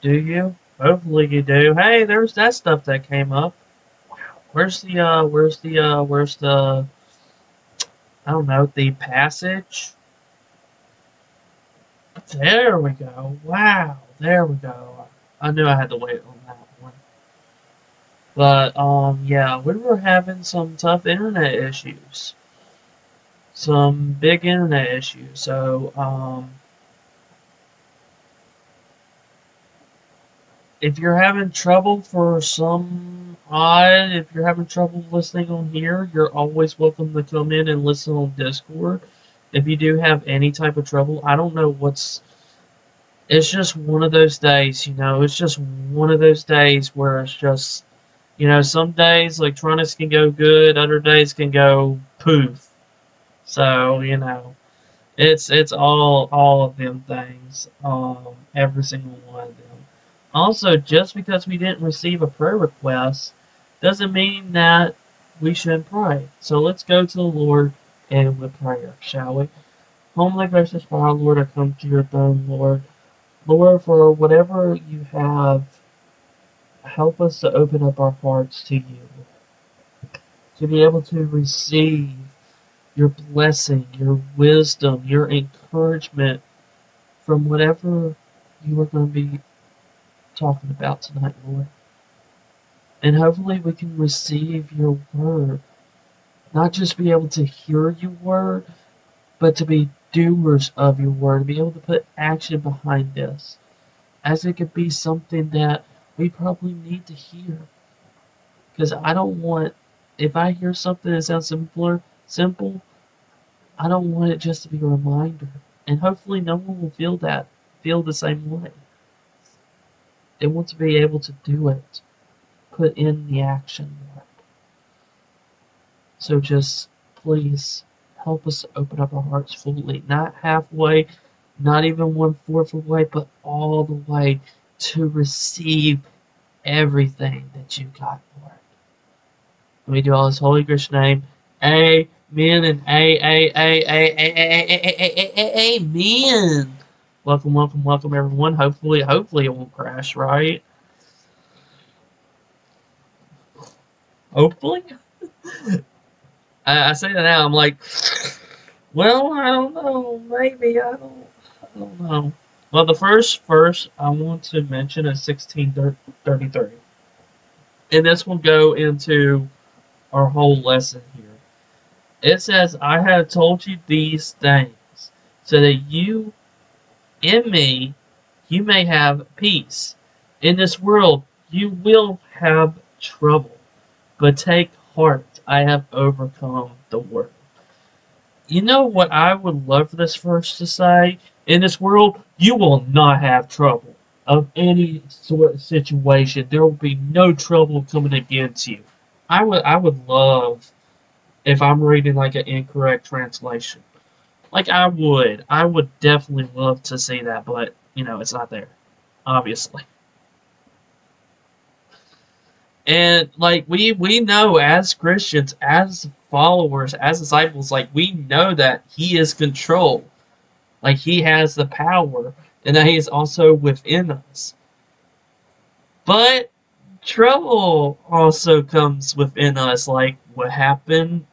Do you? Hopefully you do. Hey, there's that stuff that came up. Where's the uh where's the uh where's the I don't know, the passage? There we go. Wow, there we go. I knew I had to wait on that one. But um yeah, we were having some tough internet issues. Some big internet issues. So um if you're having trouble for some odd, if you're having trouble listening on here, you're always welcome to come in and listen on Discord. If you do have any type of trouble, I don't know what's. It's just one of those days, you know. It's just one of those days where it's just, you know, some days electronics can go good, other days can go poof. So you know, it's it's all all of them things, um, every single one of them. Also, just because we didn't receive a prayer request doesn't mean that we shouldn't pray. So let's go to the Lord and with prayer, shall we? Holy gracious Father, Lord, I come to your throne, Lord. Lord, for whatever you have, help us to open up our hearts to you. To be able to receive your blessing, your wisdom, your encouragement from whatever you are going to be talking about tonight, Lord. And hopefully we can receive your word. Not just be able to hear your word, but to be doers of your word, To be able to put action behind this. As it could be something that we probably need to hear. Because I don't want, if I hear something that sounds simpler, simple, I don't want it just to be a reminder. And hopefully no one will feel that, feel the same way. They want to be able to do it, put in the action work. So just please help us open up our hearts fully, not halfway, not even one fourth of way, but all the way to receive everything that you got, Lord. Let me do all this holy Christian name. Amen and a a a a a a a a amen. Welcome, welcome, welcome, everyone. Hopefully, hopefully it won't crash, right? Hopefully. I, I say that now. I'm like, well, I don't know. Maybe I don't. I don't know. Well, the first verse I want to mention is 1633, and this will go into our whole lesson here. It says, "I have told you these things, so that you in me you may have peace. In this world you will have trouble, but take heart, I have overcome the world. You know what I would love for this verse to say? In this world, you will not have trouble of any sort of situation. There will be no trouble coming against you. I would I would love if I'm reading like an incorrect translation. Like I would, I would definitely love to see that, but you know, it's not there, obviously. And like we we know as Christians, as followers, as disciples, like we know that He is control, like He has the power, and that He is also within us. But trouble also comes within us, like what happened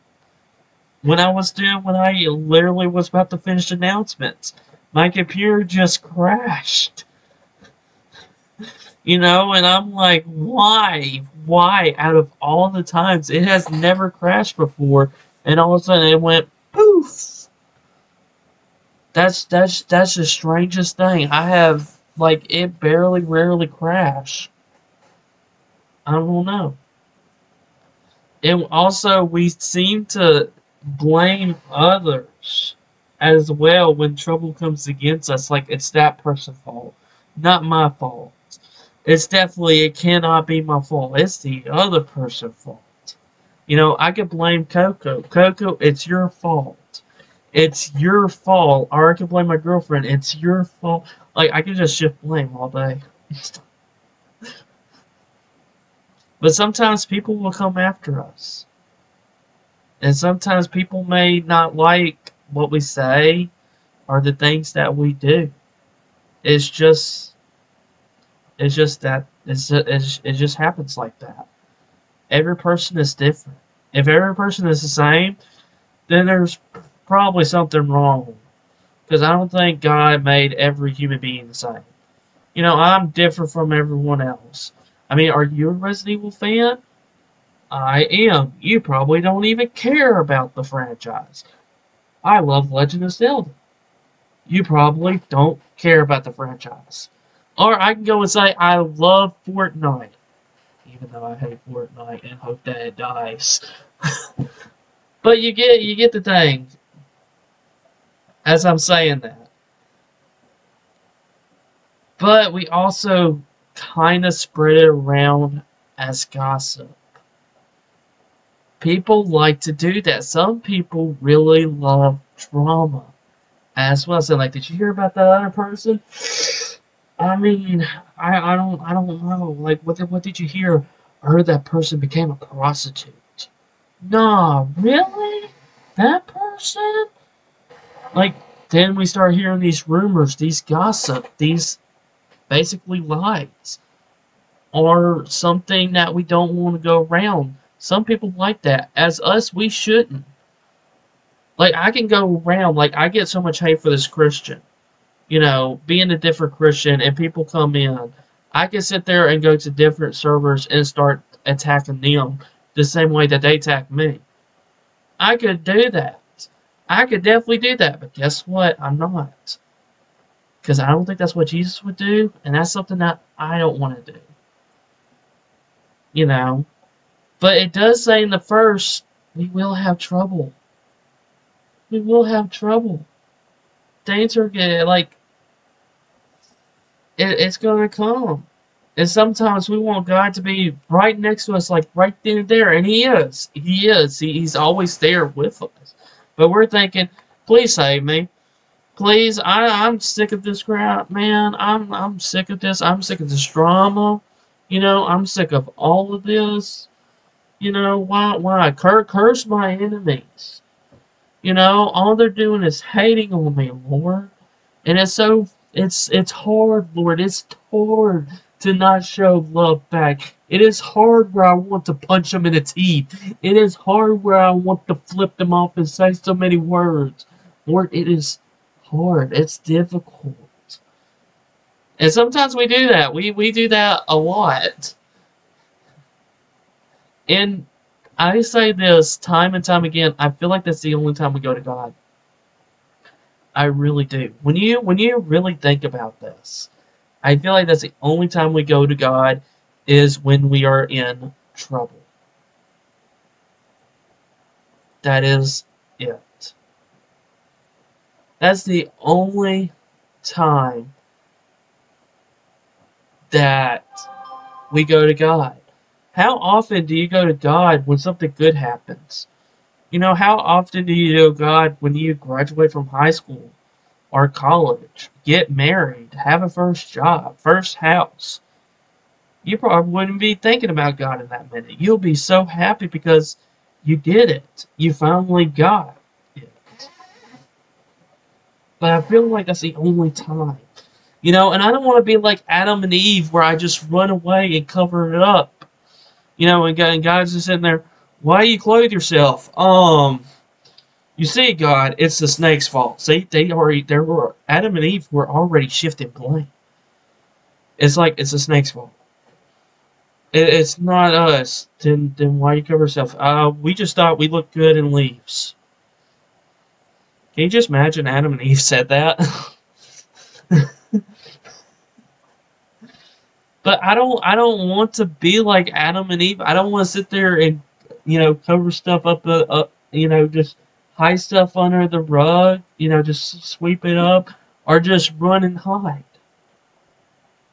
when I was doing when I literally was about to finish announcements. My computer just crashed. you know, and I'm like, why? Why? Out of all the times, it has never crashed before, and all of a sudden it went poof. That's that's that's the strangest thing. I have like it barely, rarely crash. I don't know. And also we seem to blame others as well when trouble comes against us like it's that person's fault not my fault. It's definitely it cannot be my fault. It's the other person's fault. You know i could blame coco. Coco it's your fault. It's your fault. Or i could blame my girlfriend. It's your fault. Like i could just shift blame all day. But sometimes people will come after us and sometimes people may not like what we say or the things that we do. It's just It's just that it's, it's it just happens like that. Every person is different. If every person is the same, then there's probably something wrong. Because I don't think God made every human being the same. You know, I'm different from everyone else. I mean, are you a Resident Evil fan? I am. You probably don't even care about the franchise. I love Legend of Zelda. You probably don't care about the franchise. Or I can go and say, I love Fortnite. Even though I hate Fortnite and hope that it dies. but you get you get the thing. As I'm saying that. But we also kind of spread it around as gossip. People like to do that. Some people really love drama as well. So, like, did you hear about that other person? I mean, I, I don't I don't know. Like, what what did you hear? I heard that person became a prostitute. Nah, really? That person? Like, then we start hearing these rumors, these gossip, these basically lies, or something that we don't want to go around. Some people like that. As us, we shouldn't. Like, I can go around, like, I get so much hate for this Christian. You know, being a different Christian, and people come in. I can sit there and go to different servers and start attacking them the same way that they attack me. I could do that. I could definitely do that, but guess what? I'm not. Because I don't think that's what Jesus would do, and that's something that I don't want to do. You know? But it does say in the first, we will have trouble. We will have trouble. Things are get like it, it's gonna come. And sometimes we want God to be right next to us, like right then and there, and He is. He is. He, he's always there with us. But we're thinking, please save me. Please, I, I'm sick of this crap, man. I'm I'm sick of this. I'm sick of this drama. You know, I'm sick of all of this. You know, why why cur curse my enemies? You know, all they're doing is hating on me, Lord. And it's so it's it's hard, Lord. It's hard to not show love back. It is hard where I want to punch them in the teeth. It is hard where I want to flip them off and say so many words. Lord, it is hard. It's difficult. And sometimes we do that. We we do that a lot. And I say this time and time again, I feel like that's the only time we go to God. I really do. When you when you really think about this, I feel like that's the only time we go to God is when we are in trouble. That is it. That's the only time that we go to God. How often do you go to God when something good happens? You know, how often do you go to God when you graduate from high school or college, get married, have a first job, first house? You probably wouldn't be thinking about God in that minute. You'll be so happy because you did it. You finally got it. But I feel like that's the only time. You know, and I don't want to be like Adam and Eve where I just run away and cover it up you know, and, God's just sitting there, why you clothe yourself? Um, you see, God, it's the snake's fault. See, they already, there were, Adam and Eve were already shifting blame. It's like, it's the snake's fault. It, it's not us. Then, then why you cover yourself? Uh, we just thought we looked good in leaves. Can you just imagine Adam and Eve said that? But I don't I don't want to be like Adam and Eve. I don't want to sit there and you know cover stuff up, uh, up you know just hide stuff under the rug, you know just sweep it up or just run and hide.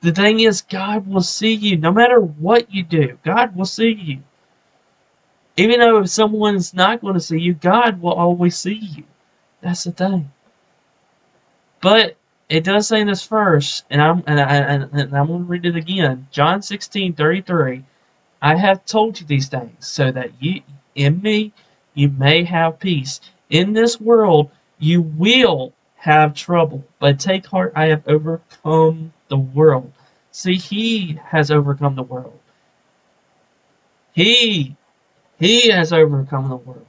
The thing is God will see you no matter what you do. God will see you. Even though if someone's not going to see you, God will always see you. That's the thing. But it does say in this verse, and I'm and, I, and, and I'm going to read it again. John 16, 33. I have told you these things so that you in me you may have peace. In this world you will have trouble, but take heart, I have overcome the world. See, He has overcome the world. He, He has overcome the world.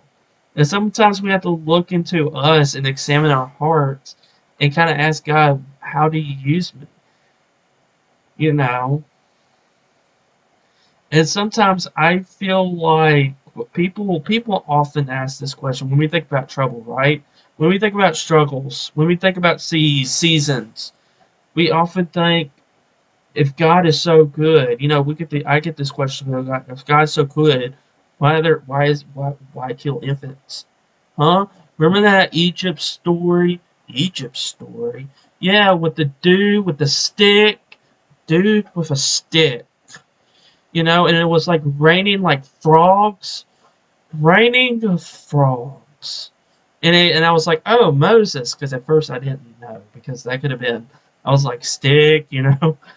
And sometimes we have to look into us and examine our hearts and kind of ask God, how do you use me? You know? And sometimes I feel like people people often ask this question when we think about trouble, right? When we think about struggles, when we think about seas, seasons, we often think if God is so good, you know, we get the I get this question, oh if God's so good, why there why is why why kill infants? Huh? Remember that Egypt story? Egypt story? Yeah, with the dude with the stick. Dude with a stick. You know, and it was like raining like frogs. Raining frogs. And it, and I was like, oh Moses, because at first I didn't know, because that could have been I was like, stick, you know?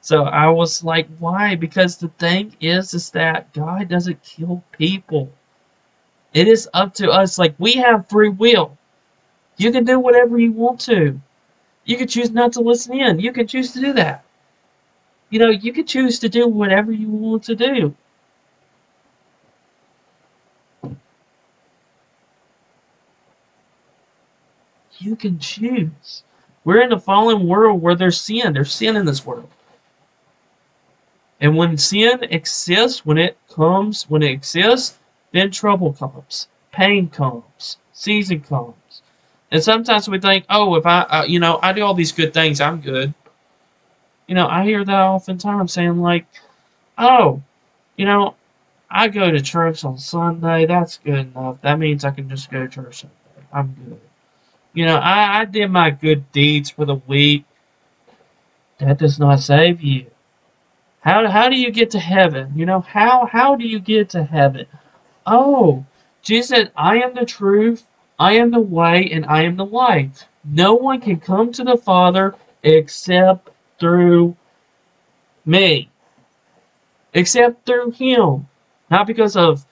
So I was like, why? Because the thing is, is that God doesn't kill people. It is up to us. Like, we have free will. You can do whatever you want to. You can choose not to listen in. You can choose to do that. You know, you can choose to do whatever you want to do. You can choose. We're in a fallen world where there's sin. There's sin in this world. And when sin exists, when it comes, when it exists, then trouble comes, pain comes, season comes. And sometimes we think, oh, if I, uh, you know, I do all these good things, I'm good. You know, I hear that oftentimes saying like, oh, you know, I go to church on Sunday, that's good enough. That means I can just go to church Sunday. I'm good. You know, I, I did my good deeds for the week. That does not save you. How, how do you get to heaven? You know, how, how do you get to heaven? Oh, Jesus said, I am the truth, I am the way, and I am the light. No one can come to the Father except through me. Except through Him. Not because of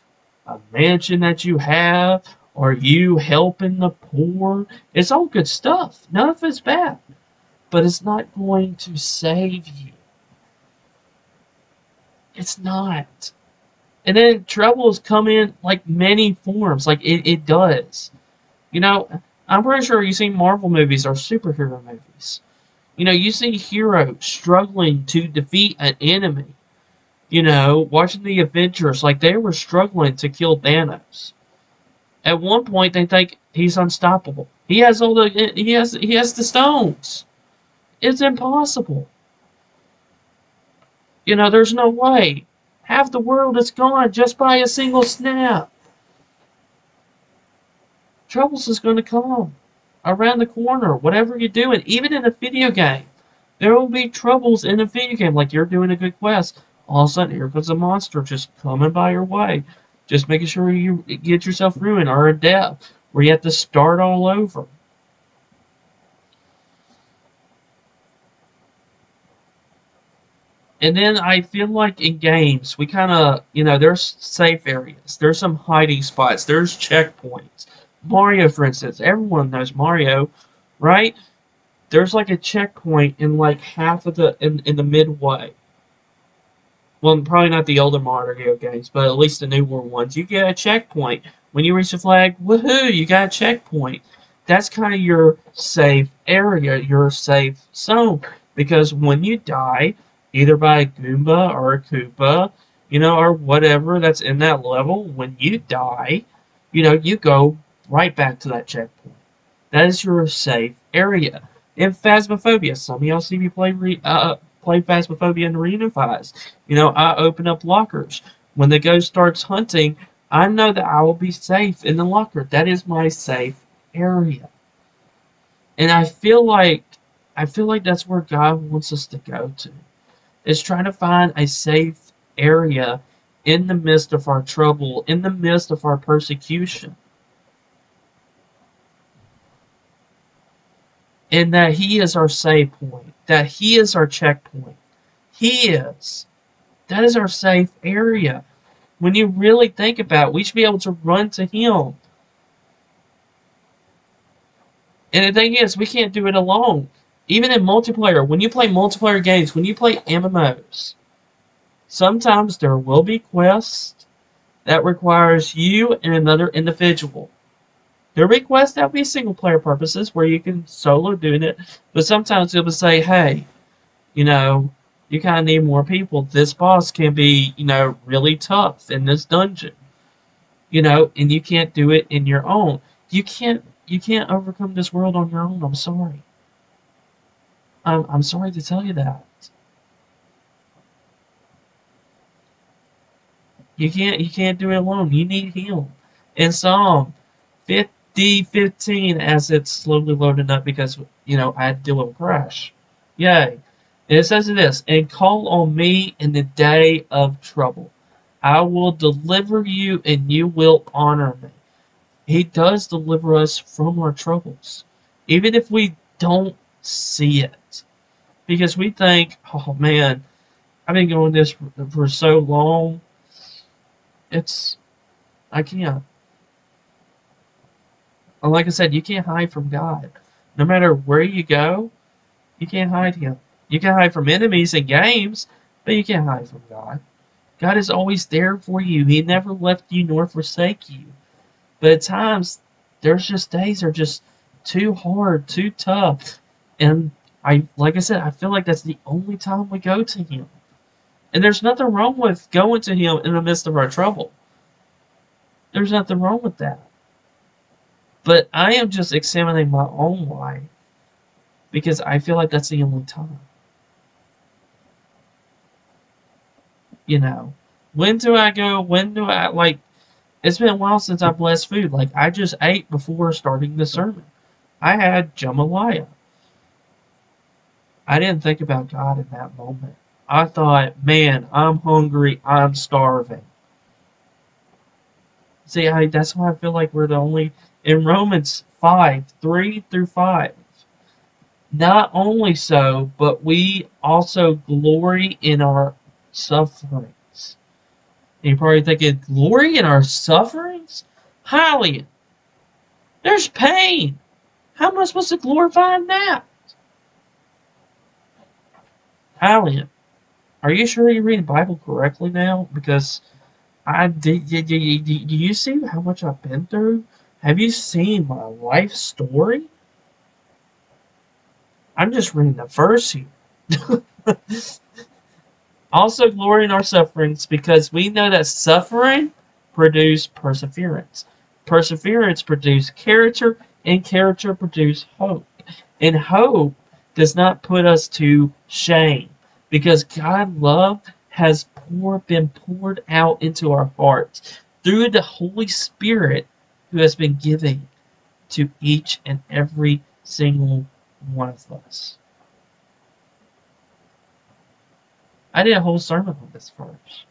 a mansion that you have are you helping the poor? It's all good stuff. None of it's bad. But it's not going to save you. It's not. And then troubles come in like many forms. Like it, it does. You know, I'm pretty sure you see Marvel movies or superhero movies. You know, you see heroes struggling to defeat an enemy. You know, watching the Avengers, like they were struggling to kill Thanos. At one point, they think he's unstoppable. He has all the he has he has the stones. It's impossible. You know, there's no way. Half the world is gone just by a single snap. Troubles is going to come around the corner, whatever you're doing, even in a video game. There will be troubles in a video game, like you're doing a good quest. All of a sudden, here comes a monster just coming by your way. Just making sure you get yourself ruined or a death where you have to start all over. And then I feel like in games, we kind of, you know, there's safe areas. There's some hiding spots. There's checkpoints. Mario, for instance, everyone knows Mario, right? There's like a checkpoint in like half of the, in, in the midway well, probably not the older Mario games, but at least the newer ones, you get a checkpoint. When you reach the flag, woohoo, you got a checkpoint. That's kind of your safe area, your safe zone. Because when you die, either by a Goomba or a Koopa, you know, or whatever that's in that level, when you die, you know, you go right back to that checkpoint. That is your safe area. In Phasmophobia, some of y'all see me play re uh, play Phasmophobia and Reunifies. You know, I open up lockers. When the ghost starts hunting, I know that I will be safe in the locker. That is my safe area. And I feel like I feel like that's where God wants us to go to. Is trying to find a safe area in the midst of our trouble, in the midst of our persecution. And that He is our save point that He is our checkpoint. He is. That is our safe area. When you really think about it, we should be able to run to Him. And the thing is, we can't do it alone. even in multiplayer, when you play multiplayer games, when you play MMOs, sometimes there will be quests that requires you and another individual. Be quests that be single player purposes where you can solo doing it, but sometimes it will say, hey, you know, you kind of need more people. This boss can be, you know, really tough in this dungeon. You know, and you can't do it in your own. You can't you can't overcome this world on your own. I'm sorry. I'm I'm sorry to tell you that. You can't you can't do it alone. You need him. In Psalm 50 15 as it's slowly loading up because you know I had to with a crash. Yay. And it says this, and call on me in the day of trouble. I will deliver you and you will honor me. He does deliver us from our troubles, even if we don't see it. Because we think, oh man, I've been going this for so long. It's, I can't. And like I said, you can't hide from God. No matter where you go, you can't hide Him. You can hide from enemies and games, but you can't hide from God. God is always there for you. He never left you nor forsake you. But at times, there's just days are just too hard, too tough. And I, like I said, I feel like that's the only time we go to Him. And there's nothing wrong with going to Him in the midst of our trouble. There's nothing wrong with that. But I am just examining my own life because I feel like that's the only time. you know, when do I go? When do I like? It's been a while since I blessed food. Like I just ate before starting the sermon. I had jambalaya. I didn't think about God in that moment. I thought, man, I'm hungry. I'm starving. See, I, that's why I feel like we're the only in Romans five, three through five. Not only so, but we also glory in our sufferings. And you're probably thinking, glory in our sufferings? Highly. There's pain. How am I supposed to glorify in that? Hallian, are you sure you read the Bible correctly now? Because I do, do you see how much I've been through? Have you seen my life story? I'm just reading the verse here. Also glory in our sufferings, because we know that suffering produces perseverance. Perseverance produces character, and character produces hope. And hope does not put us to shame, because God's love has been poured out into our hearts through the Holy Spirit who has been given to each and every single one of us. I did a whole sermon on this verse.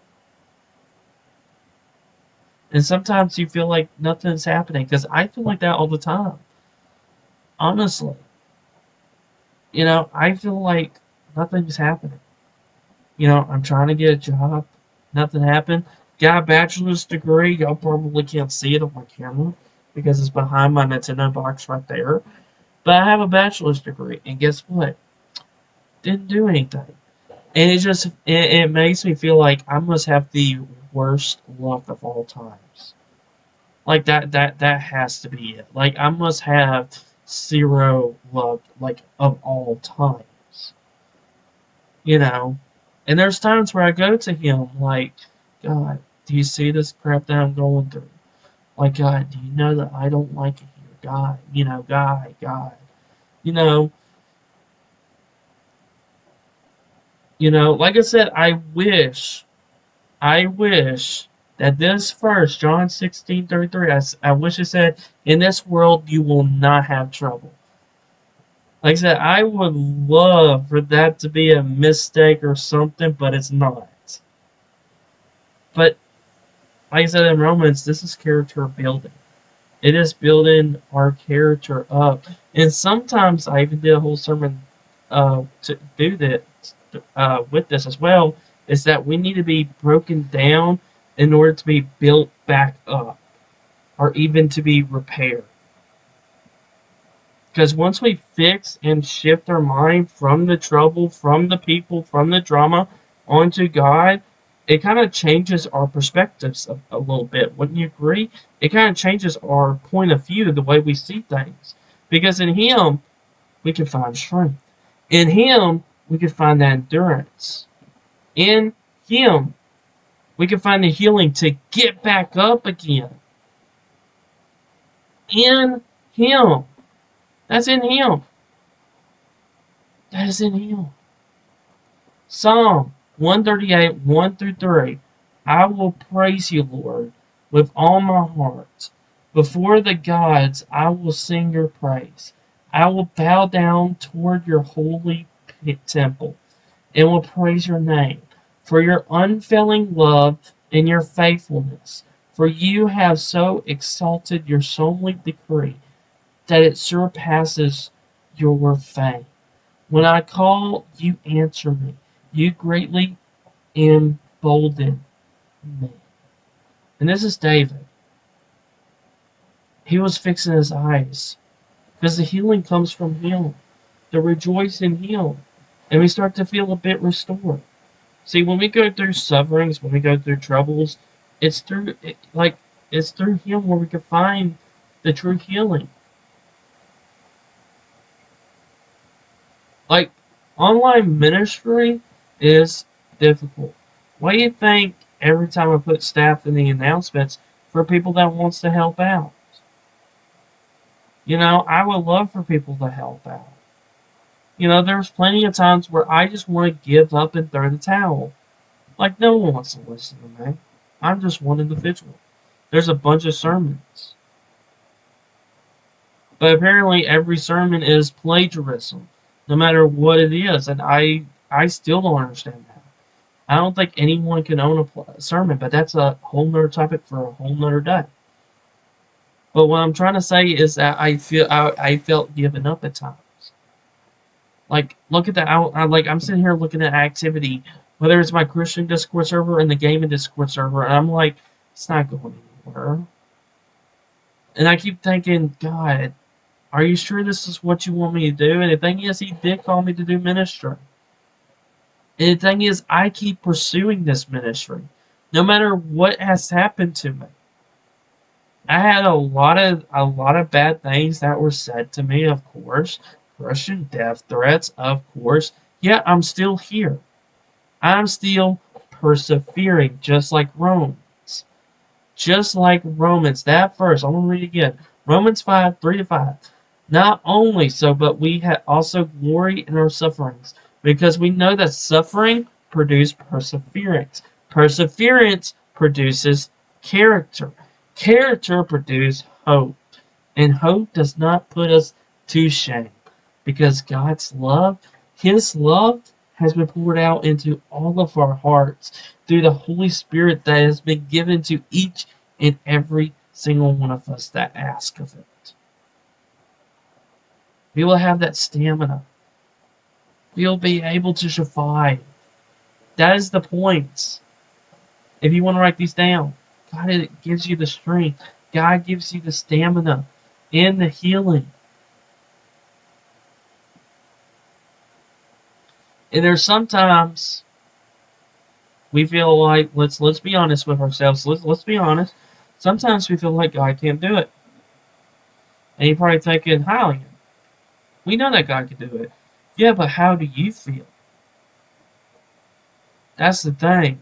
And sometimes you feel like nothing's happening because I feel like that all the time. Honestly. You know, I feel like nothing's happening. You know, I'm trying to get a job. Nothing happened. Got a bachelor's degree. Y'all probably can't see it on my camera because it's behind my Nintendo box right there. But I have a bachelor's degree. And guess what? Didn't do anything and it just it, it makes me feel like I must have the worst luck of all times. Like that that that has to be it. Like I must have zero luck like of all times. You know? And there's times where I go to him like, God, do you see this crap that I'm going through? Like God, do you know that I don't like it here? God, you know, God, God. You know, You know, like I said, I wish, I wish that this verse, John 16 33, I, I wish it said, In this world you will not have trouble. Like I said, I would love for that to be a mistake or something, but it's not. But, like I said in Romans, this is character building. It is building our character up. And sometimes I even did a whole sermon uh, to do that uh, with this as well is that we need to be broken down in order to be built back up or even to be repaired. Because once we fix and shift our mind from the trouble, from the people, from the drama onto God, it kind of changes our perspectives a, a little bit. Wouldn't you agree? It kind of changes our point of view, the way we see things. Because in Him, we can find strength. In Him, we can find that endurance. In Him, we can find the healing to get back up again. In Him. That's in Him. That is in Him. Psalm 138, 1 through 3. I will praise you, Lord, with all my heart. Before the gods, I will sing your praise. I will bow down toward your holy temple and will praise your name for your unfailing love and your faithfulness. For you have so exalted your solemn decree that it surpasses your fame. When I call, you answer me. You greatly embolden me. And this is David. He was fixing his eyes because the healing comes from him. To rejoice in him. And we start to feel a bit restored. See, when we go through sufferings, when we go through troubles, it's through like it's through Him where we can find the true healing. Like online ministry is difficult. Why do you think every time I put staff in the announcements for people that wants to help out? You know, I would love for people to help out. You know, there's plenty of times where I just want to give up and throw the towel. Like, no one wants to listen to me. I'm just one individual. There's a bunch of sermons. But apparently every sermon is plagiarism, no matter what it is, and I I still don't understand that. I don't think anyone can own a sermon, but that's a whole nother topic for a whole nother day. But what I'm trying to say is that I feel I, I felt given up at times. Like, look at the out. Like, I'm sitting here looking at activity, whether it's my Christian Discord server and the gaming Discord server, and I'm like, it's not going anywhere. And I keep thinking, God, are you sure this is what you want me to do? And the thing is, He did call me to do ministry. And the thing is, I keep pursuing this ministry, no matter what has happened to me. I had a lot of a lot of bad things that were said to me, of course, Russian death threats, of course, yet I'm still here. I'm still persevering, just like Romans. Just like Romans, that verse, I'm to read it again. Romans 5, 3 to 5. Not only so, but we also glory in our sufferings, because we know that suffering produces perseverance. Perseverance produces character. Character produces hope. And hope does not put us to shame because God's love, His love, has been poured out into all of our hearts through the Holy Spirit that has been given to each and every single one of us that ask of it. We will have that stamina. We'll be able to survive. That is the point. If you want to write these down, God gives you the strength. God gives you the stamina and the healing. And there's sometimes we feel like let's let's be honest with ourselves. Let's let's be honest. Sometimes we feel like God can't do it. And you're probably thinking, how? We know that God can do it. Yeah, but how do you feel? That's the thing.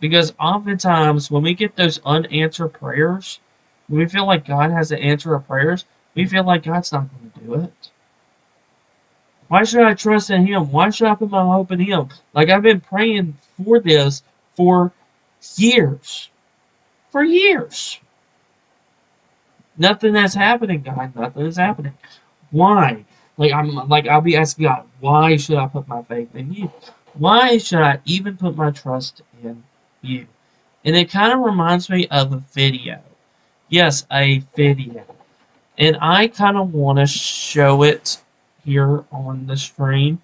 Because oftentimes when we get those unanswered prayers, when we feel like God has to answer our prayers, we feel like God's not going to do it. Why should I trust in Him? Why should I put my hope in Him? Like I've been praying for this for years. For years. Nothing that's happening, God. Nothing is happening. Why? Like I'm like I'll be asking God, why should I put my faith in you? Why should I even put my trust in you? And it kind of reminds me of a video. Yes, a video. And I kind of want to show it here on the screen.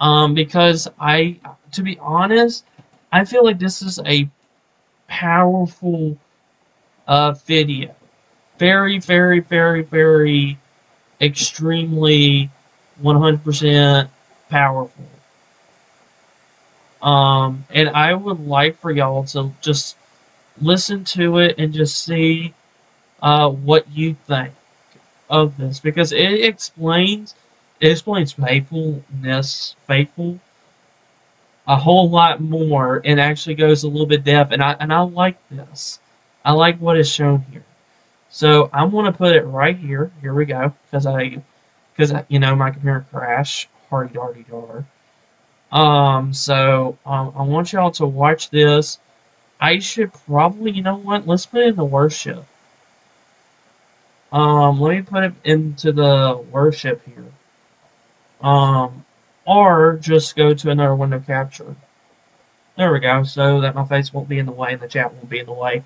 Um, because I, to be honest, I feel like this is a powerful uh, video. Very, very, very, very extremely 100% powerful. Um, and I would like for y'all to just listen to it and just see uh, what you think of this because it explains it explains faithfulness, faithful a whole lot more and actually goes a little bit depth and I and I like this. I like what is shown here. So I'm gonna put it right here. Here we go. Because I because you know my computer crashed. Hardy darty dar. Um so um, I want y'all to watch this. I should probably you know what, let's put it in the worship. Um let me put it into the worship here. Um or just go to another window capture. There we go, so that my face won't be in the way and the chat won't be in the way.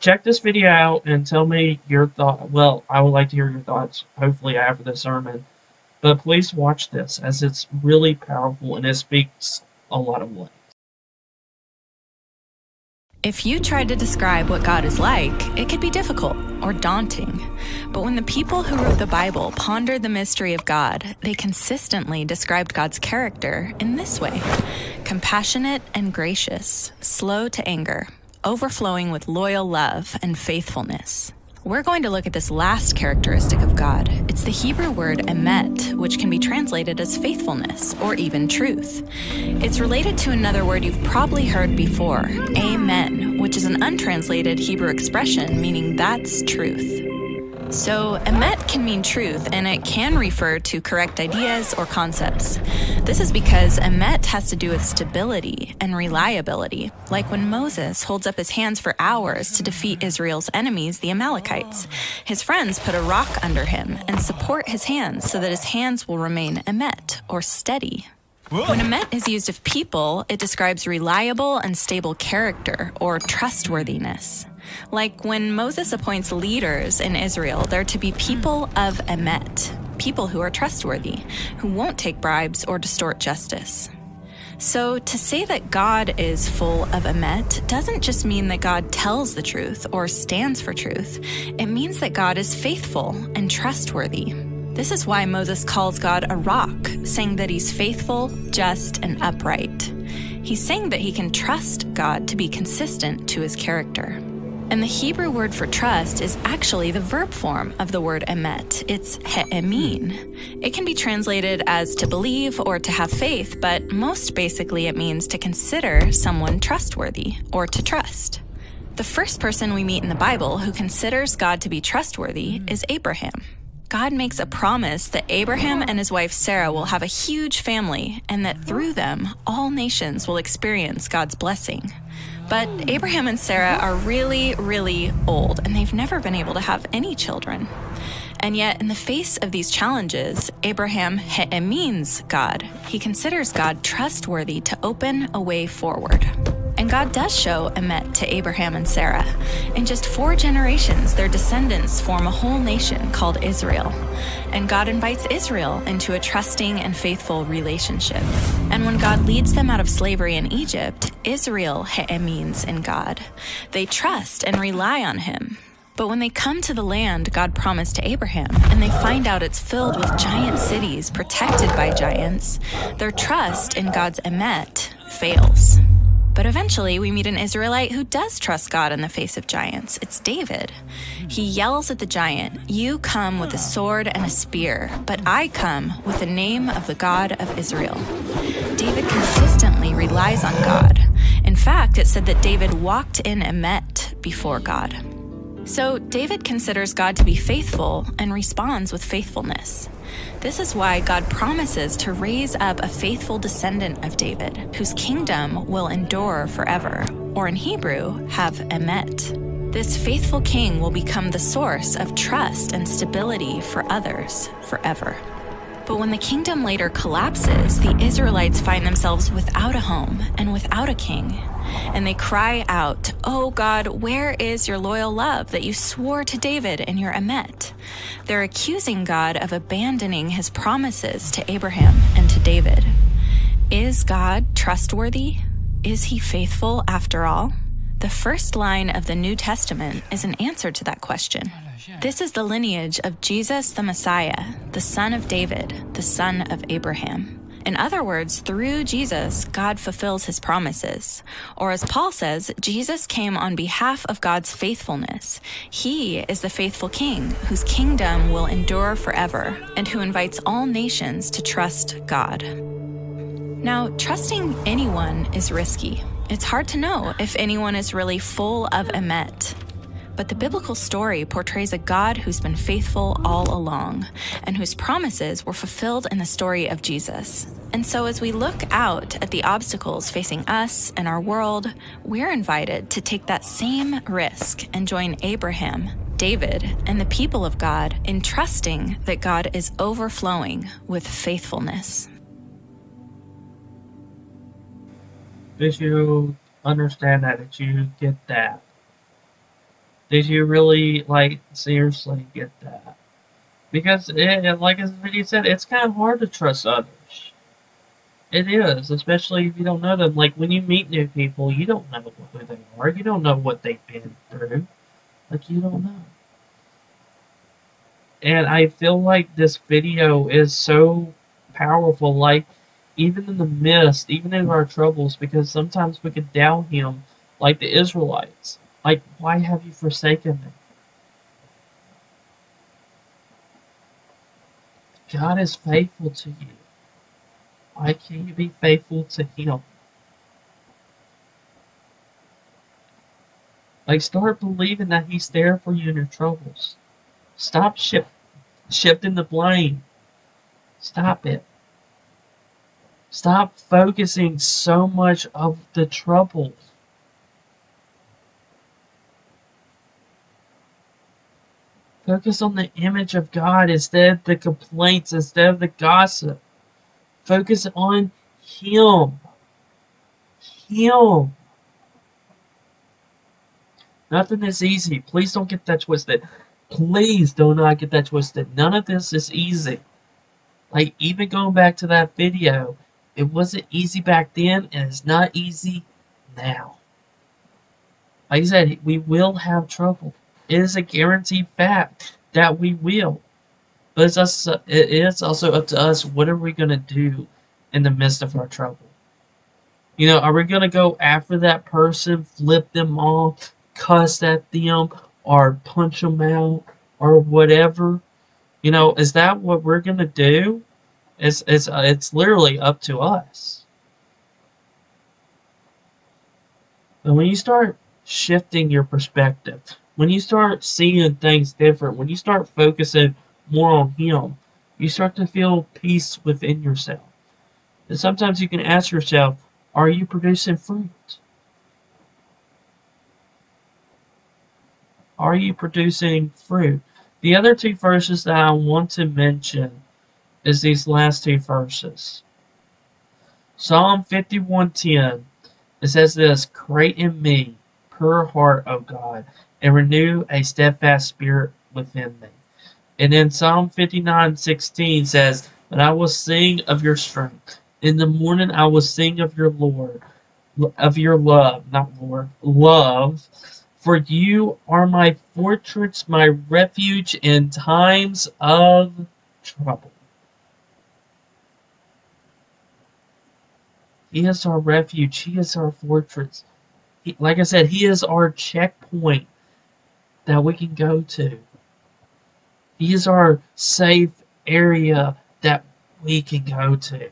Check this video out and tell me your thought. Well, I would like to hear your thoughts, hopefully after the sermon. But please watch this, as it's really powerful and it speaks a lot of volumes. If you tried to describe what God is like, it could be difficult or daunting. But when the people who wrote the Bible pondered the mystery of God, they consistently described God's character in this way compassionate and gracious, slow to anger, overflowing with loyal love and faithfulness. We're going to look at this last characteristic of God. It's the Hebrew word emet, which can be translated as faithfulness or even truth. It's related to another word you've probably heard before, amen, which is an untranslated Hebrew expression meaning that's truth. So, emet can mean truth, and it can refer to correct ideas or concepts. This is because emet has to do with stability and reliability, like when Moses holds up his hands for hours to defeat Israel's enemies, the Amalekites. His friends put a rock under him and support his hands so that his hands will remain emet, or steady. When emet is used of people, it describes reliable and stable character or trustworthiness. Like when Moses appoints leaders in Israel, they're to be hmm. people of emet, people who are trustworthy, who won't take bribes or distort justice. So, to say that God is full of emet doesn't just mean that God tells the truth or stands for truth. It means that God is faithful and trustworthy. This is why Moses calls God a rock, saying that he's faithful, just, and upright. He's saying that he can trust God to be consistent to his character. And the Hebrew word for trust is actually the verb form of the word emet. It's he'emin. It can be translated as to believe or to have faith, but most basically it means to consider someone trustworthy or to trust. The first person we meet in the Bible who considers God to be trustworthy is Abraham. God makes a promise that Abraham and his wife Sarah will have a huge family and that through them, all nations will experience God's blessing. But Abraham and Sarah are really, really old, and they've never been able to have any children. And yet, in the face of these challenges, Abraham he'emins God. He considers God trustworthy to open a way forward. God does show Emet to Abraham and Sarah. In just four generations, their descendants form a whole nation called Israel. And God invites Israel into a trusting and faithful relationship. And when God leads them out of slavery in Egypt, Israel he'emins in God. They trust and rely on Him. But when they come to the land God promised to Abraham, and they find out it's filled with giant cities protected by giants, their trust in God's emet fails. But eventually, we meet an Israelite who does trust God in the face of giants. It's David. He yells at the giant, You come with a sword and a spear, but I come with the name of the God of Israel. David consistently relies on God. In fact, it said that David walked in Emet before God. So, David considers God to be faithful and responds with faithfulness. This is why God promises to raise up a faithful descendant of David, whose kingdom will endure forever, or in Hebrew, have emet. This faithful king will become the source of trust and stability for others forever. But when the kingdom later collapses, the Israelites find themselves without a home and without a king and they cry out, Oh God, where is your loyal love that you swore to David in your Emet? They're accusing God of abandoning his promises to Abraham and to David. Is God trustworthy? Is he faithful after all? The first line of the New Testament is an answer to that question. This is the lineage of Jesus the Messiah, the son of David, the son of Abraham. In other words, through Jesus, God fulfills his promises. Or as Paul says, Jesus came on behalf of God's faithfulness. He is the faithful king whose kingdom will endure forever and who invites all nations to trust God. Now, trusting anyone is risky. It's hard to know if anyone is really full of emet. But the biblical story portrays a God who's been faithful all along and whose promises were fulfilled in the story of Jesus. And so, as we look out at the obstacles facing us and our world, we're invited to take that same risk and join Abraham, David, and the people of God in trusting that God is overflowing with faithfulness. Did you understand that? Did you get that? Did you really like seriously get that? Because it, like as video said, it's kind of hard to trust others. It is, especially if you don't know them. Like when you meet new people, you don't know who they are. You don't know what they've been through. Like you don't know. And I feel like this video is so powerful. Like even in the midst, even in our troubles, because sometimes we could doubt Him, like the Israelites. Like, why have you forsaken me? God is faithful to you. Why can't you be faithful to Him? Like, start believing that He's there for you in your troubles. Stop shift, shifting the blame. Stop it. Stop focusing so much of the troubles Focus on the image of God instead of the complaints, instead of the gossip. Focus on Him. Him. Nothing is easy. Please don't get that twisted. Please do not get that twisted. None of this is easy. Like, even going back to that video, it wasn't easy back then, and it's not easy now. Like I said, we will have trouble. It is a guaranteed fact that we will. But it's also, it is also up to us. What are we going to do in the midst of our trouble? You know, are we going to go after that person, flip them off, cuss at them, or punch them out, or whatever? You know, is that what we're going to do? It's, it's, uh, it's literally up to us. But when you start shifting your perspective, when you start seeing things different, when you start focusing more on Him, you start to feel peace within yourself. And sometimes you can ask yourself, are you producing fruit? Are you producing fruit? The other two verses that I want to mention is these last two verses. Psalm 51:10 it says this, create in me pure heart, O God, and renew a steadfast spirit within me. And then Psalm 59:16 says, But I will sing of your strength. In the morning I will sing of your Lord, of your love, not Lord, love. For you are my fortress, my refuge in times of trouble. He is our refuge. He is our fortress. He, like I said, He is our checkpoint that we can go to. He is our safe area that we can go to.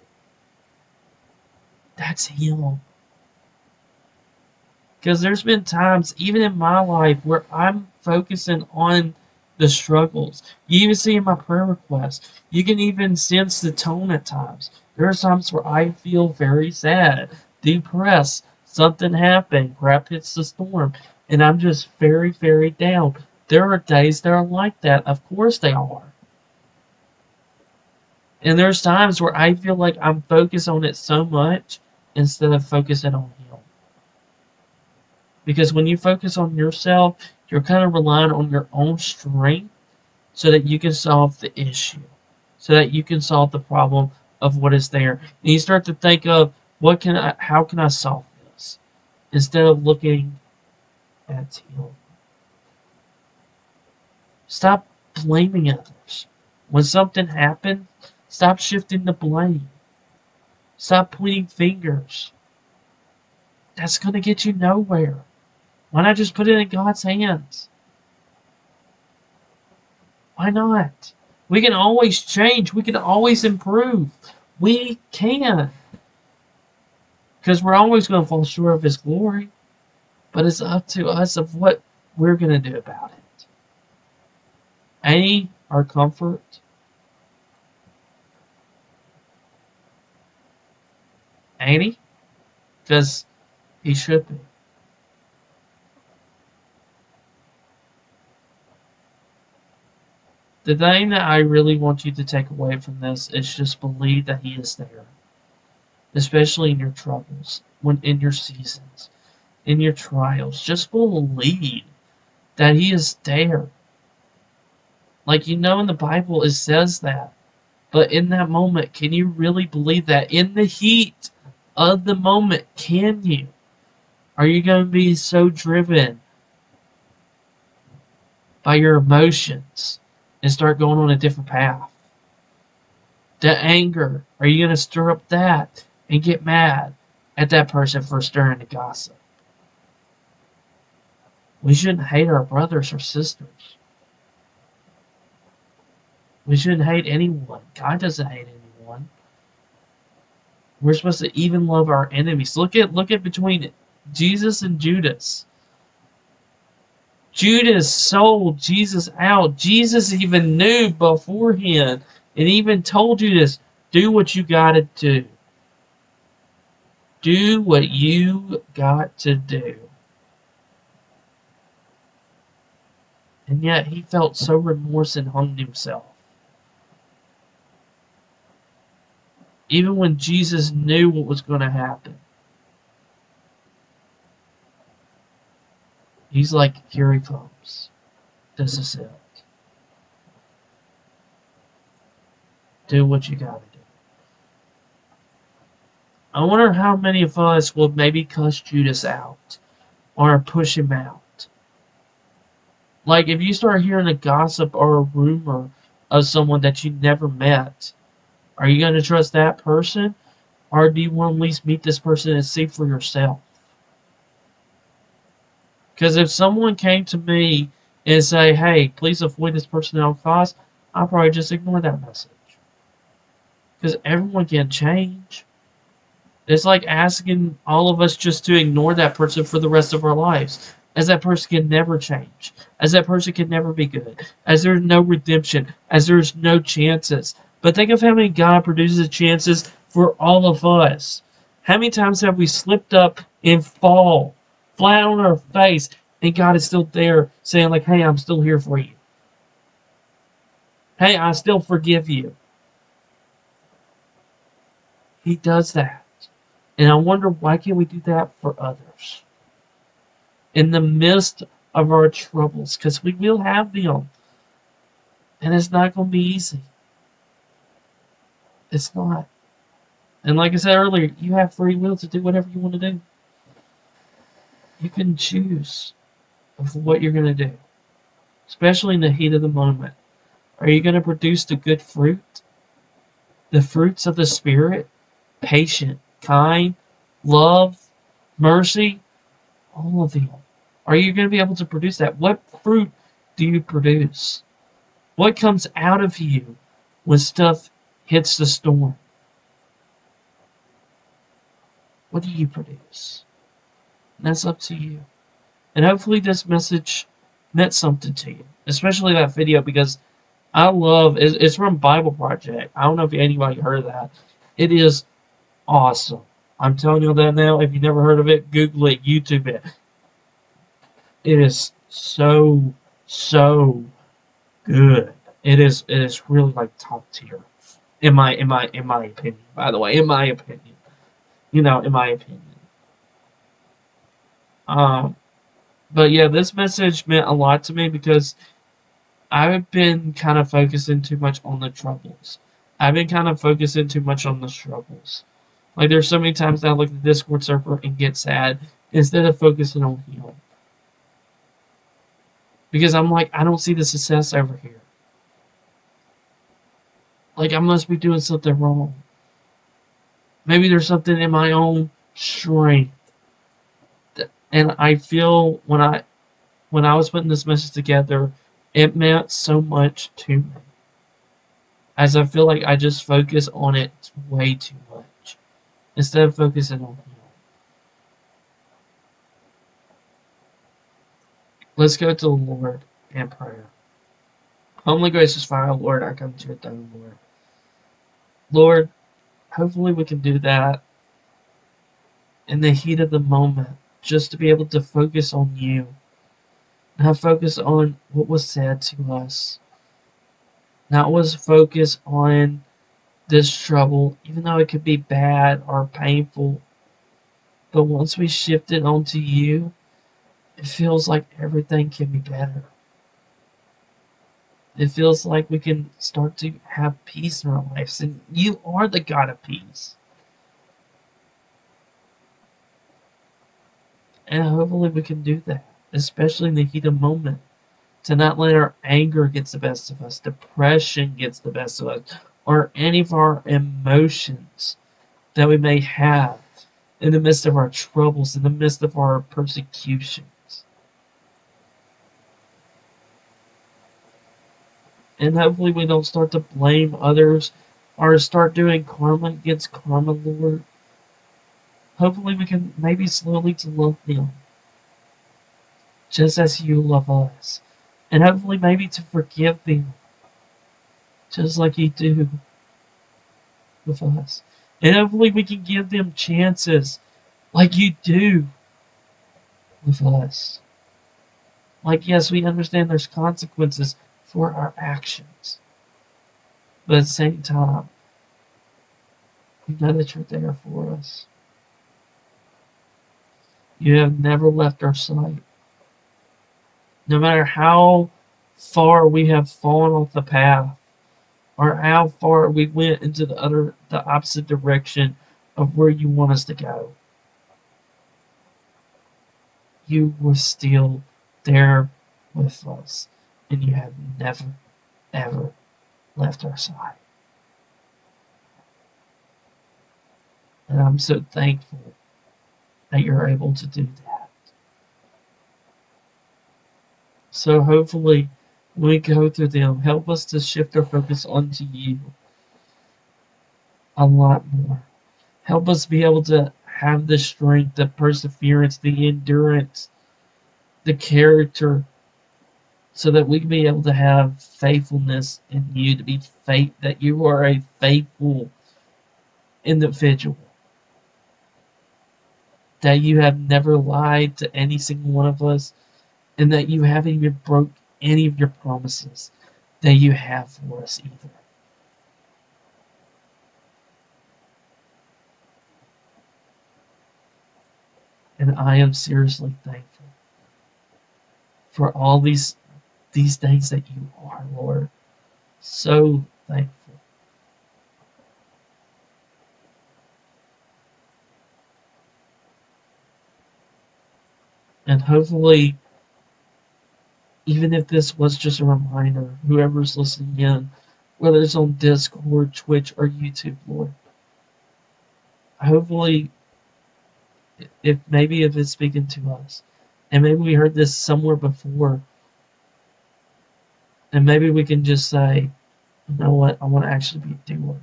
That's Him. Because there's been times, even in my life, where I'm focusing on the struggles. You even see in my prayer requests. You can even sense the tone at times. There are times where I feel very sad, depressed, something happened, crap hits the storm and I'm just very, very down. There are days that are like that. Of course they are. And there's times where I feel like I'm focused on it so much instead of focusing on Him. Because when you focus on yourself, you're kind of relying on your own strength so that you can solve the issue, so that you can solve the problem of what is there. And you start to think of what can I, how can I solve this, instead of looking at Him. Stop blaming others. When something happens, stop shifting the blame. Stop pointing fingers. That's going to get you nowhere. Why not just put it in God's hands? Why not? We can always change. We can always improve. We can. Because we're always going to fall short of His glory. But it's up to us of what we're going to do about it. A, our comfort. Ain't he? Because he should be. The thing that I really want you to take away from this is just believe that He is there, especially in your troubles, when in your seasons, in your trials. Just believe that He is there. Like you know, in the Bible, it says that. But in that moment, can you really believe that? In the heat of the moment, can you? Are you going to be so driven by your emotions? and start going on a different path. The anger, are you going to stir up that and get mad at that person for stirring the gossip? We shouldn't hate our brothers or sisters. We shouldn't hate anyone. God doesn't hate anyone. We're supposed to even love our enemies. Look at look at between Jesus and Judas. Judas sold Jesus out. Jesus even knew beforehand and even told Judas, do what you got to do. Do what you got to do. And yet he felt so remorse and hung himself. Even when Jesus knew what was going to happen. He's like, here he comes. This is it. Do what you gotta do. I wonder how many of us will maybe cuss Judas out or push him out. Like, if you start hearing a gossip or a rumor of someone that you never met, are you going to trust that person? Or do you want to at least meet this person and see for yourself? Because if someone came to me and say, hey, please avoid this person at all costs, I'll probably just ignore that message. Because everyone can change. It's like asking all of us just to ignore that person for the rest of our lives. As that person can never change. As that person can never be good. As there's no redemption. As there's no chances. But think of how many God produces chances for all of us. How many times have we slipped up and fall flat on our face, and God is still there saying, like, hey, I'm still here for you. Hey, I still forgive you. He does that. And I wonder why can't we do that for others? In the midst of our troubles, because we will have them. And it's not going to be easy. It's not. And like I said earlier, you have free will to do whatever you want to do. You can choose of what you're going to do, especially in the heat of the moment. Are you going to produce the good fruit? The fruits of the Spirit? Patient, kind, love, mercy? All of them. Are you going to be able to produce that? What fruit do you produce? What comes out of you when stuff hits the storm? What do you produce? That's up to you. And hopefully this message meant something to you. Especially that video because I love it's from Bible Project. I don't know if anybody heard of that. It is awesome. I'm telling you that now. If you never heard of it, Google it, YouTube it. It is so so good. It is it is really like top tier. In my in my in my opinion, by the way, in my opinion. You know, in my opinion. Um, but yeah, this message meant a lot to me because I've been kind of focusing too much on the troubles. I've been kind of focusing too much on the struggles. Like there's so many times that I look at the Discord server and get sad instead of focusing on Him. Because I'm like, I don't see the success over here. Like I must be doing something wrong. Maybe there's something in my own strength. And I feel when I when I was putting this message together, it meant so much to me. As I feel like I just focus on it way too much. Instead of focusing on Let's go to the Lord and prayer. Holy gracious Father, Lord, I come to your throne, Lord. Lord, hopefully we can do that in the heat of the moment, just to be able to focus on you. Not focus on what was said to us. Not was focus on this trouble, even though it could be bad or painful. But once we shift it onto you, it feels like everything can be better. It feels like we can start to have peace in our lives, and you are the God of peace. And hopefully we can do that, especially in the heat of moment. To not let our anger get the best of us, depression gets the best of us, or any of our emotions that we may have in the midst of our troubles, in the midst of our persecution. And hopefully we don't start to blame others or start doing karma against karma, Lord. Hopefully we can maybe slowly to love them just as you love us. And hopefully maybe to forgive them just like you do with us. And hopefully we can give them chances like you do with us. Like, yes, we understand there's consequences, for our actions. But at the same time, we know that you're there for us. You have never left our sight. No matter how far we have fallen off the path, or how far we went into the other the opposite direction of where you want us to go. You were still there with us and you have never, ever left our side. And I'm so thankful that you're able to do that. So hopefully, when we go through them, help us to shift our focus onto you a lot more. Help us be able to have the strength, the perseverance, the endurance, the character so that we can be able to have faithfulness in you, to be faith that you are a faithful individual. That you have never lied to any single one of us, and that you haven't even broke any of your promises that you have for us either. And I am seriously thankful for all these these things that you are, Lord. So thankful. And hopefully, even if this was just a reminder, whoever's listening in, whether it's on Discord, Twitch, or YouTube, Lord, hopefully, if maybe if it's speaking to us, and maybe we heard this somewhere before, and maybe we can just say, you know what, I want to actually be a doer,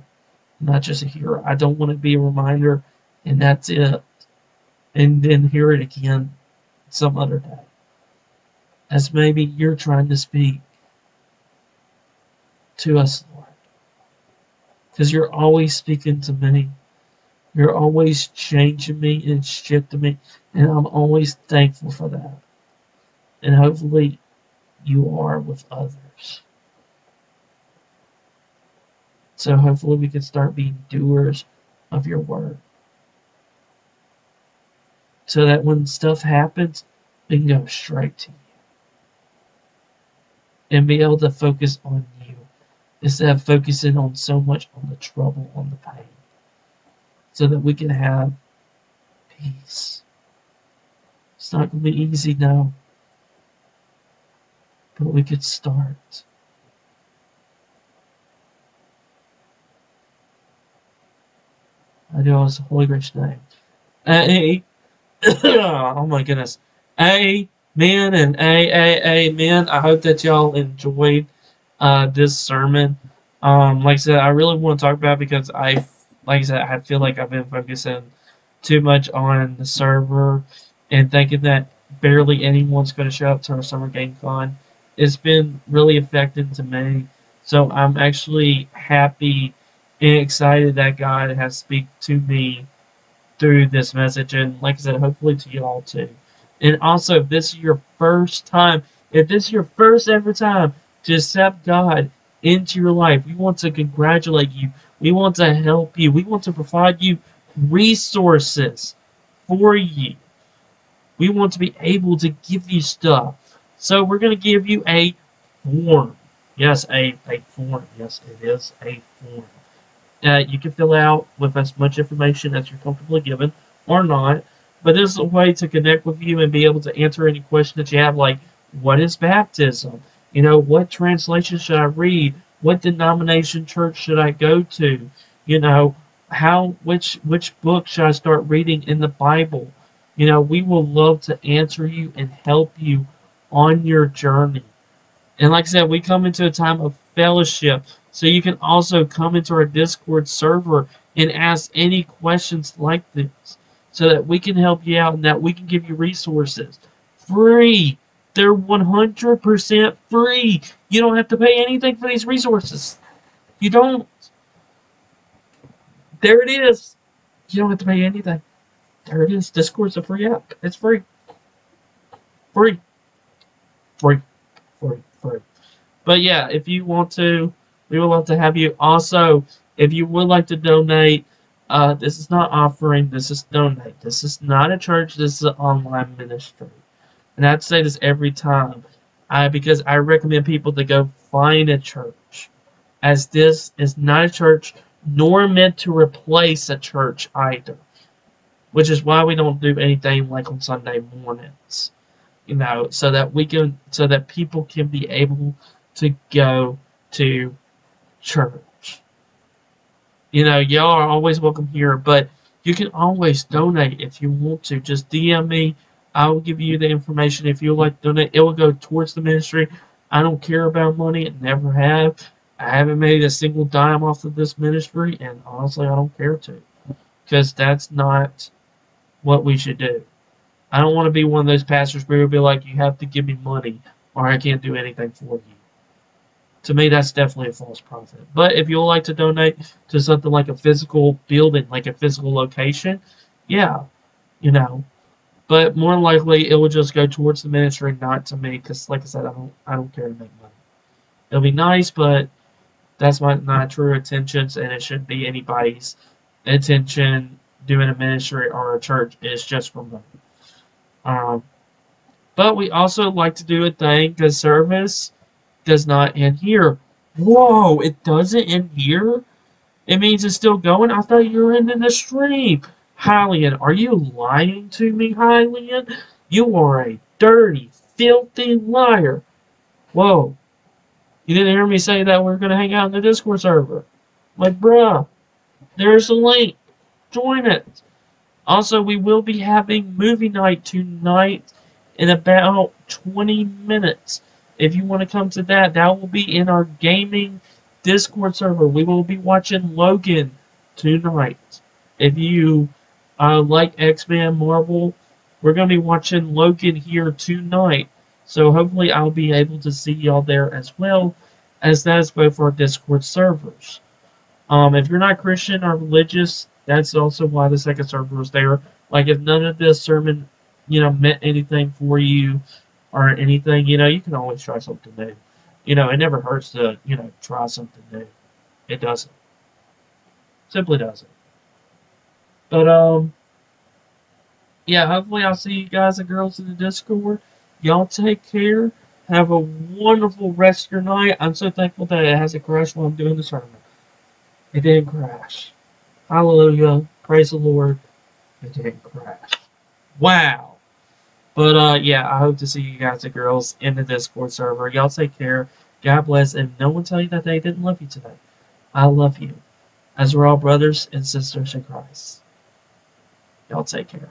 not just a hearer. I don't want to be a reminder and that's it. And then hear it again some other day. As maybe you're trying to speak to us, Lord. Because you're always speaking to me. You're always changing me and shifting me. And I'm always thankful for that. And hopefully you are with others. So hopefully we can start being doers of your word. So that when stuff happens, we can go straight to you. And be able to focus on you instead of focusing on so much on the trouble, on the pain. So that we can have peace. It's not going to be easy now. But we could start. I do always Holy Gracious name. A, oh my goodness. Amen and a a amen. I hope that y'all enjoyed uh, this sermon. Um, like I said, I really want to talk about because I, like I said, I feel like I've been focusing too much on the server and thinking that barely anyone's going to show up to our summer game con. It's been really affecting to me. So I'm actually happy and excited that God has speak to me through this message and like I said, hopefully to you all too. And also if this is your first time, if this is your first ever time to accept God into your life, we want to congratulate you. We want to help you. We want to provide you resources for you. We want to be able to give you stuff. So we're going to give you a form. Yes, a, a form. Yes, it is a form. Uh, you can fill out with as much information as you're comfortably given or not. But this is a way to connect with you and be able to answer any question that you have, like what is baptism? You know, what translation should I read? What denomination church should I go to? You know, how which which book should I start reading in the Bible? You know, we will love to answer you and help you on your journey. And like I said, we come into a time of fellowship. So you can also come into our Discord server and ask any questions like this so that we can help you out and that we can give you resources. Free. They're 100% free. You don't have to pay anything for these resources. You don't. There it is. You don't have to pay anything. There it is. Discord's a free app. It's free. Free. Free. Free. But yeah, if you want to, we would love to have you. Also, if you would like to donate, uh, this is not offering, this is donate. This is not a church, this is an online ministry. And I'd say this every time. I because I recommend people to go find a church. As this is not a church nor meant to replace a church either. Which is why we don't do anything like on Sunday mornings. You know, so that we can so that people can be able to go to church. You know, y'all are always welcome here, but you can always donate if you want to. Just DM me. I will give you the information. If you like to donate, it will go towards the ministry. I don't care about money. I never have. I haven't made a single dime off of this ministry, and honestly, I don't care to. Because that's not what we should do. I don't want to be one of those pastors where will be like, you have to give me money, or I can't do anything for you. To me that's definitely a false prophet. But if you'd like to donate to something like a physical building like a physical location yeah you know. But more likely it will just go towards the ministry not to me because like i said i don't i don't care to make money. It'll be nice but that's my not true intentions and it shouldn't be anybody's intention doing a ministry or a church. It's just for money um but we also like to do a thing because service does not end here. Whoa, it doesn't end here? It means it's still going? I thought you were ending the stream. Hylian, are you lying to me, Hylian? You are a dirty, filthy liar. Whoa. You didn't hear me say that we are going to hang out in the Discord server. Like, bruh, there's a link. Join it. Also, we will be having movie night tonight in about 20 minutes. If you want to come to that, that will be in our gaming Discord server. We will be watching Logan tonight. If you uh, like X-Men Marvel, we're going to be watching Logan here tonight. So hopefully I'll be able to see y'all there as well, as that is both our Discord servers. Um, if you're not Christian or religious, that's also why the second sermon was there. Like if none of this sermon, you know, meant anything for you, or anything, you know, you can always try something new. You know, it never hurts to, you know, try something new. It doesn't. Simply doesn't. But, um, yeah, hopefully I'll see you guys and girls in the Discord. Y'all take care. Have a wonderful rest of your night. I'm so thankful that it hasn't crashed while I'm doing the sermon. It didn't crash. Hallelujah. Praise the Lord. It didn't crash. Wow. But uh, yeah, I hope to see you guys and girls in the Discord server. Y'all take care. God bless, and no one tell you that they didn't love you today. I love you, as we're all brothers and sisters in Christ. Y'all take care.